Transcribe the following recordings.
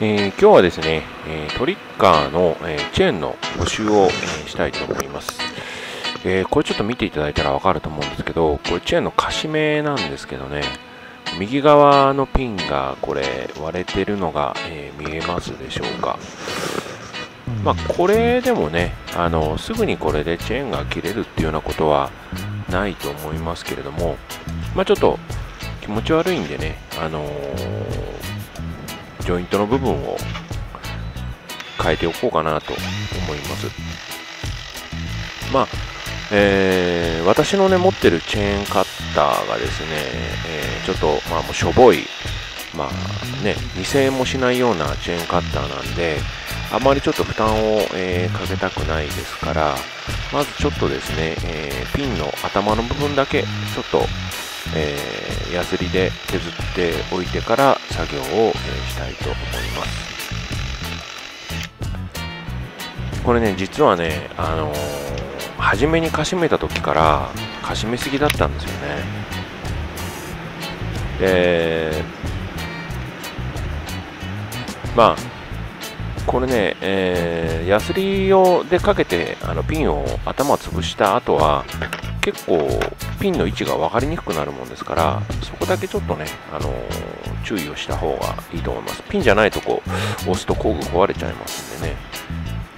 えー、今日はですね、えトリッカーの、えチェーンの補修を、えしたいと思います、えこれちょっと見ていただいたらわかると思うんですけど、これチェーンのカシメなんですけどね、右側のピンがこれ割れてるのが、え見えますでしょうか。まあ、これでもねあの、すぐにこれでチェーンが切れるっていうようなことはないと思いますけれども、まあ、ちょっと気持ち悪いんでね、あのージョイントの部分を変えておこうかなと思います。まあ、えー、私のね、持ってるチェーンカッターがですね、えー、ちょっと、まあもうしょぼい、まあね、2000円もしないようなチェーンカッターなんで、あまりちょっと負担を、えー、かけたくないですから、まずちょっとですね、え、ピンの頭の部分だけ、ちょっと、えー、ヤスリで削っておいてから作業を、えしたいと思います。これね実はねあのー、初めにかしめた時からかしめすぎだったんですよね。でまあこれね、えー、ヤスリをでかけてあのピンを頭潰した後は結構ピンの位置が分かりにくくなるもんですからそこだけちょっとね、あのー、注意をした方がいいと思います。ピンじゃないとこ押すと工具壊れちゃいますんでね。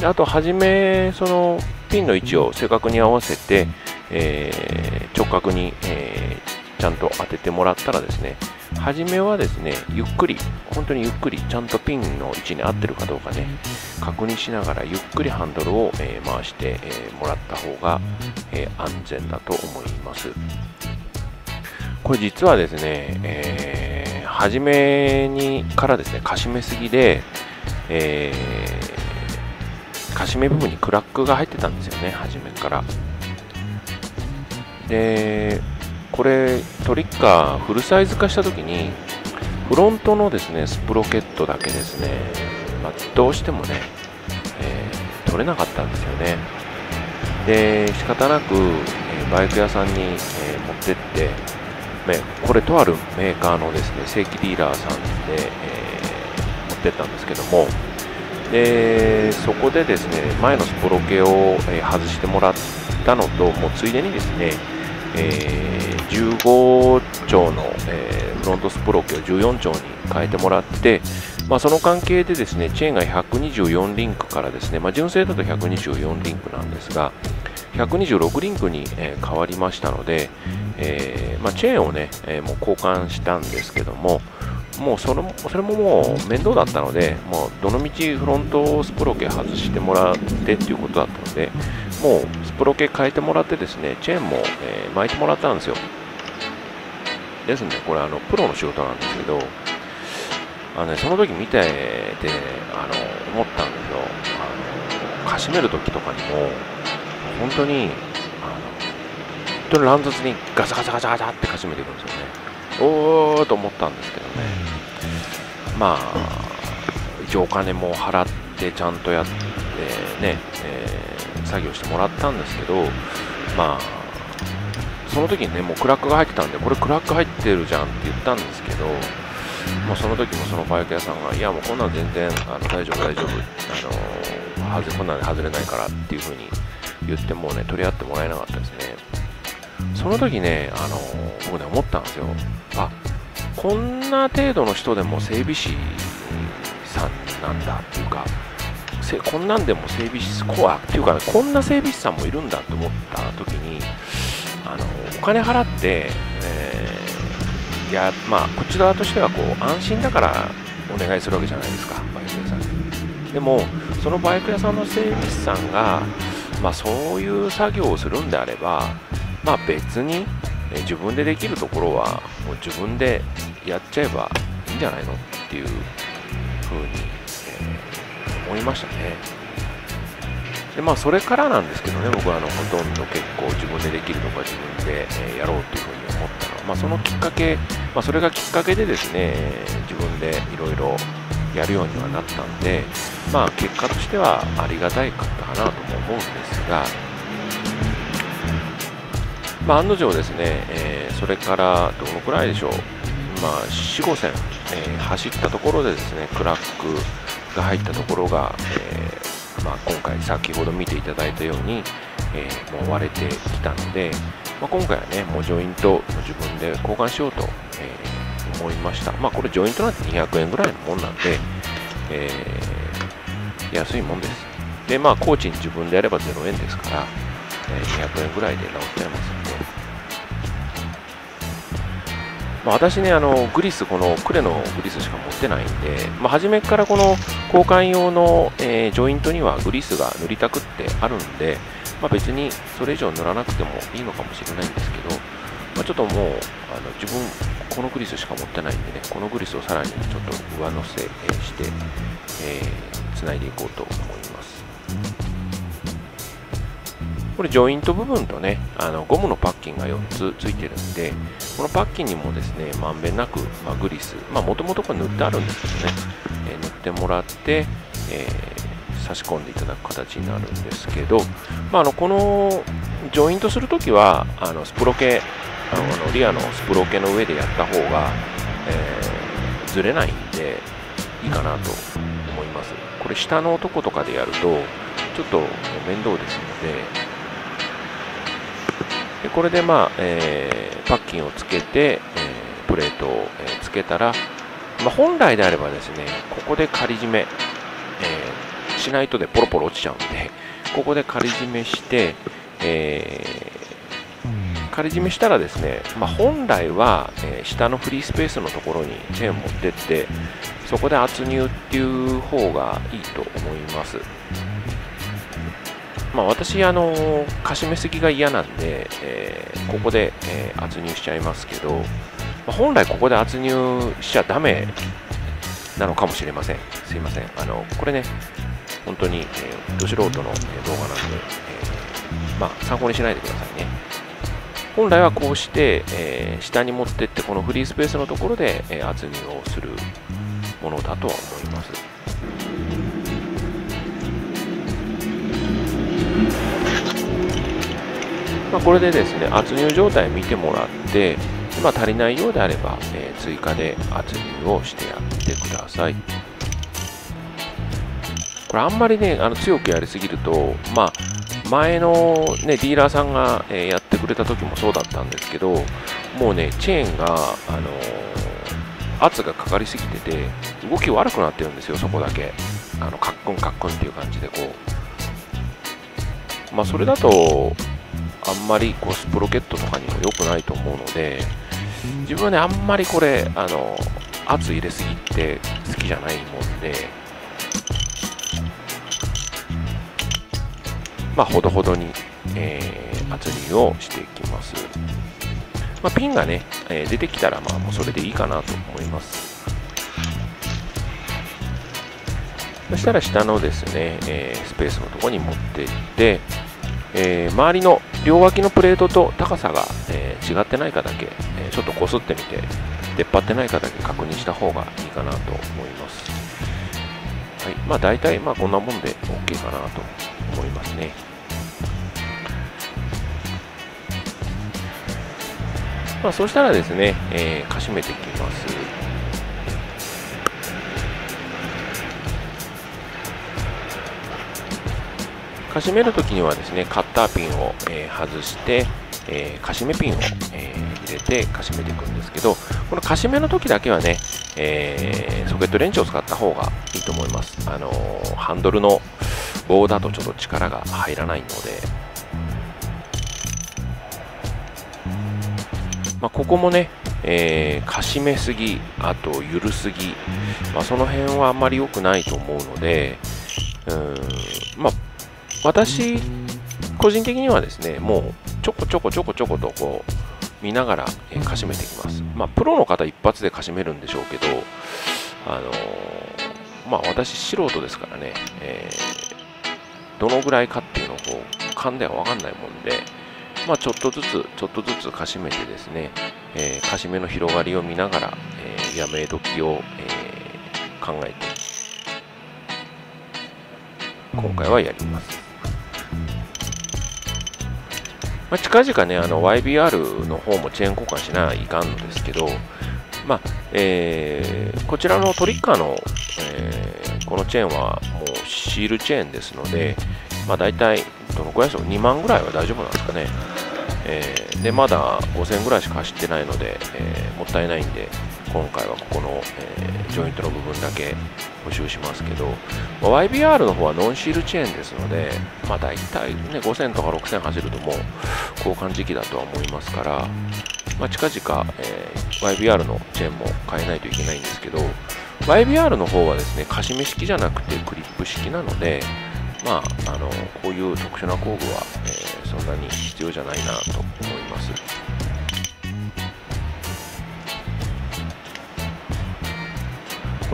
であと初めそのピンの位置を正確に合わせて、えー、直角に、えー、ちゃんと当ててもらったらですね初めはですね、ゆっくり、本当にゆっくり、ちゃんとピンの位置に合ってるかどうかね、確認しながらゆっくりハンドルを、えー、回して、えー、もらった方が、えー、安全だと思います。これ実はですね、えー、初めにからですね、かしめすぎで、えー、かしめ部分にクラックが入ってたんですよね、初めから。で、これトリッカーフルサイズ化した時にフロントのですねスプロケットだけですね、まあ、どうしてもね、えー、取れなかったんですよね。で仕方なく、えー、バイク屋さんに、えー、持ってって、ね、これとあるメーカーのですね正規ディーラーさんで、え持ってったんですけどもでそこでですね前のスプロケを、え外してもらったのともうついでにですねえー、15丁の、えー、フロントスプロケを14丁に変えてもらって、まあ、その関係でですねチェーンが124リンクからですね、まあ、純正だと124リンクなんですが126リンクに、えー、変わりましたので、えーまあ、チェーンをね、え、もう交換したんですけどももうそれもそれももう面倒だったのでもうどのみちフロントスプロケ外してもらってっていうことだったのでもうスプロケ変えてもらってですね、チェーンも、えー、巻いてもらったんですよ。ですんで、これあの、プロの仕事なんですけど、あのね、その時見てて、あの、思ったんですよ。あの、かしめる時とかにも、本当に、あの、本当に乱雑にガチャガチャガチャガチャってかしめていくんですよね。おーと思ったんですけどね。まあ、一応お金も払ってちゃんとやってね、えー作業してもらったんですけど、まあ、その時にね、もうクラックが入ってたんで、これクラック入ってるじゃんって言ったんですけど、もうその時もそのバイク屋さんが、いや、もうこんなん全然あの大丈夫、大丈夫、あのこんなんで外れないからっていう風に言ってもうね、取り合ってもらえなかったですね。その時ね、あの僕ね、思ったんですよ。あこんな程度の人でも整備士さんなんだっていうか、こんなんでも整備士コアっていうか、ねこんな整備士さんもいるんだと思った時にあのお金払って、えー、いやまあこちらとしてはこう安心だからお願いするわけじゃないですかバイク屋さんに。でもそのバイク屋さんの整備士さんが、まあ、そういう作業をするんであれば、まあ、別に、え自分でできるところはもう自分でやっちゃえばいいんじゃないのっていう風に思いましたね。でまあ、それからなんですけどね、僕はあのほとんど結構自分でできるとか自分で、えやろうというふうに思ったのは、まあ、そのきっかけ、まあ、それがきっかけでですね、自分でいろいろやるようにはなったんで、まあ、結果としてはありがたいかったかなとも思うんですが、まあ、案の定ですね、えー、それからどのくらいでしょう、まあ、4、5線、えー、走ったところでですね、クラックが入ったところが、えー、まあ、今回先ほど見ていただいたように、えー、もう割れてきたので、まあ、今回はね、もうジョイント自分で交換しようと、え思いました。まあ、これジョイントなんて200円ぐらいのもんなんで、え安いもんです。で、まあ、コーチに自分でやれば0円ですから、え200円ぐらいで直っちゃいますので、まあ、私ね、あのグリス、このクレのグリスしか持ってないんで、まあ、初めからこの交換用の、えー、ジョイントにはグリスが塗りたくってあるんで、まあ、別にそれ以上塗らなくてもいいのかもしれないんですけど、まあ、ちょっともうあの自分、このグリスしか持ってないんでね、このグリスをさらにちょっと上乗せして、えー、つないでいこうと思います。これジョイント部分とね、あのゴムのパッキンが4つついてるんで、このパッキンにもですね、まんべんなく、まあ、グリス、まあもともとこれ塗ってあるんですけどね、ってもらって、えー、差し込んでいただく形になるんですけど、まあ、あのこのジョイントするときは、あのスプロケ、あのリアのスプロケの上でやった方が、えー、ずれないんで、いいかなと思います。これ下のとことかでやると、ちょっと面倒ですので、でこれで、まあえー、パッキンをつけて、えー、プレートを、つけたら、まあ、本来であればですねここで仮締め、えー、しないとでポロポロ落ちちゃうんでここで仮締めして、えー、仮締めしたらですね、まあ、本来は、えー、下のフリースペースのところにチェーンを持ってってそこで圧入っていう方がいいと思います。まあ、私、あのかしめすぎが嫌なんで、え、ここで、え、圧入しちゃいますけど、まあ、本来ここで圧入しちゃダメなのかもしれません。すいません。あのこれね、本当に、えー、ど素人の、え動画なんで、えまあ、参考にしないでくださいね。本来はこうして、え下に持ってって、このフリースペースのところで、え圧入をするものだとは思います。まあ、これでですね圧入状態見てもらって、まあ、足りないようであれば、えー、追加で圧入をしてやってください。これあんまりねあの強くやりすぎると、まあ、前の、ね、ディーラーさんが、え、やってくれた時もそうだったんですけどもうねチェーンが、あの、圧がかかりすぎてて動き悪くなってるんですよそこだけ。あのカックンカックンっていう感じでこう。まあそれだとあんまりこうスプロケットとかにも良くないと思うので自分はねあんまりこれあの圧入れすぎって好きじゃないもんで。まあほどほどに、えー、圧入をしていきます、まあ、ピンがね、えー、出てきたらまあもうそれでいいかなと思います。そしたら下のですね、えー、スペースのところに持っていって、えー、周りの両脇のプレートと高さが、えー、違ってないかだけ、ちょっとこすってみて出っ張ってないかだけ確認した方がいいかなと思います。はい、まあ大体まあこんなもんで OK かなと思いますね。まあ、そうしたらですね、えー、かしめていきます。かしめるときにはですねカッターピンを、えー、外して、えー、かしめピンを、えー、入れてかしめていくんですけどこのかしめの時だけはね、えソケットレンチを使った方がいいと思います、あのハンドルの棒だとちょっと力が入らないので、まあ、ここもね、え、かしめすぎ、あと緩すぎ、まあ、その辺はあんまり良くないと思うので、うんまあ、私、個人的にはですね、もうちょこちょこちょこちょことこう見ながら、えかしめていきます。まあ、プロの方一発でかしめるんでしょうけど、あのー、まあ、私素人ですからね、えー、どのぐらいかっていうのをこう勘では分かんないもんで、まあ、ちょっとずつ、ちょっとずつかしめてですね、え、かしめの広がりを見ながら、えー、やめ時を、えー、考えて、今回はやります。まあ、近々ね、あの YBR の方もチェーン交換しないかんのですけど、まあえー、こちらのトリッカーの、えー、このチェーンはもうシールチェーンですので、まあ、大体どのくらいでしょう2万ぐらいは大丈夫なんですかね、えー、でまだ5000ぐらいしか走ってないので、えもったいないんで今回はここの、えジョイントの部分だけ補修しますけど、まあ、YBR の方はノンシールチェーンですので、まあ、大体、ね、5000とか6000走るともう交換時期だとは思いますから、まあ、近々、えー、YBR のチェーンも変えないといけないんですけど YBR の方はですね、カシメ式じゃなくてクリップ式なので、まあ、あのこういう特殊な工具は、えー、そんなに必要じゃないなと思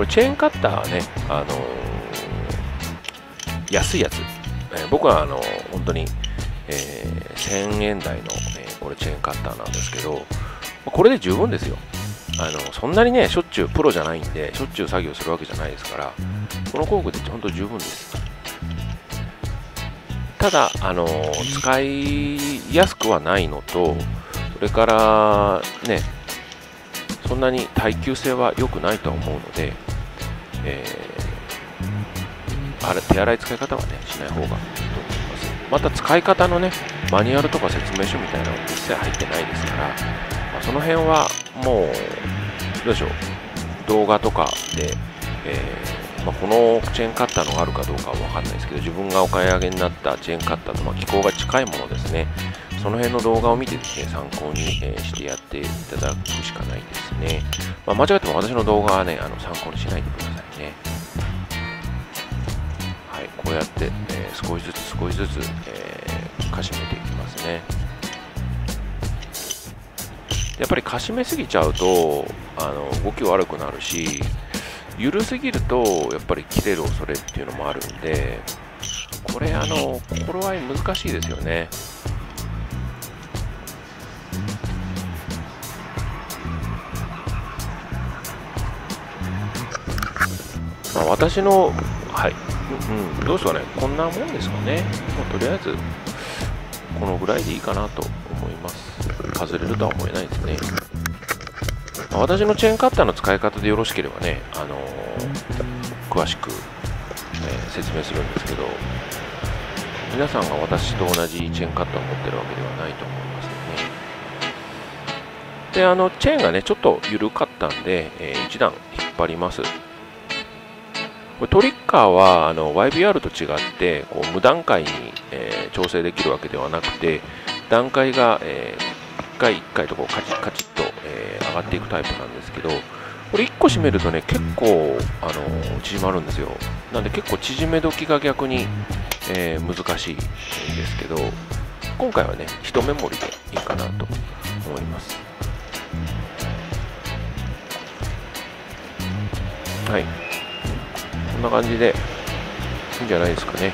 これチェーンカッターはね、あのー、安いやつ、えー、僕はあのー、本当に、え1000円台の、えこれチェーンカッターなんですけど、これで十分ですよ。あのそんなにね、しょっちゅうプロじゃないんで、しょっちゅう作業するわけじゃないですから、この工具で本当十分です。ただ、あの使いやすくはないのと、それからね、そんなに耐久性は良くないと思うので、えー、あれ手洗い使い方はねしない方がいいと思います。また使い方のねマニュアルとか説明書みたいなのも一切入ってないですから、まあ、その辺はもうどうでしょう。動画とかで、えー、まあ、このチェーンカッターのがあるかどうかは分かんないですけど自分がお買い上げになったチェーンカッターとま機構が近いものですね。その辺の動画を見てですね、参考に、えしてやっていただくしかないですね。まあ、間違っても私の動画はね、あの参考にしないでください。こうやって、えー、少しずつ少しずつ、えー、かしめていきますね。やっぱりかしめすぎちゃうとあの動き悪くなるし緩すぎるとやっぱり切れる恐れっていうのもあるんでこれあの頃合い難しいですよねまあ、私の、はい、うん、どうですかね、こんなもんですかね。まあ、とりあえず、このぐらいでいいかなと思います。外れるとは思えないですね。まあ、私のチェーンカッターの使い方でよろしければね、あのー、詳しく、えー、説明するんですけど、皆さんが私と同じチェーンカッターを持ってるわけではないと思いますよね。で、あの、チェーンがね、ちょっと緩かったんで、えー、一段引っ張ります。トリッカーはあの YBR と違ってこう無段階に、えー、調整できるわけではなくて段階が、えー、1回1回とこうカチッカチッと、えー、上がっていくタイプなんですけどこれ1個締めるとね結構、あの縮まるんですよ。なんで結構縮め時が逆に、え難しいんですけど今回はね1メモリでいいかなと思います。はい。んな感じでいいんじゃないですかね。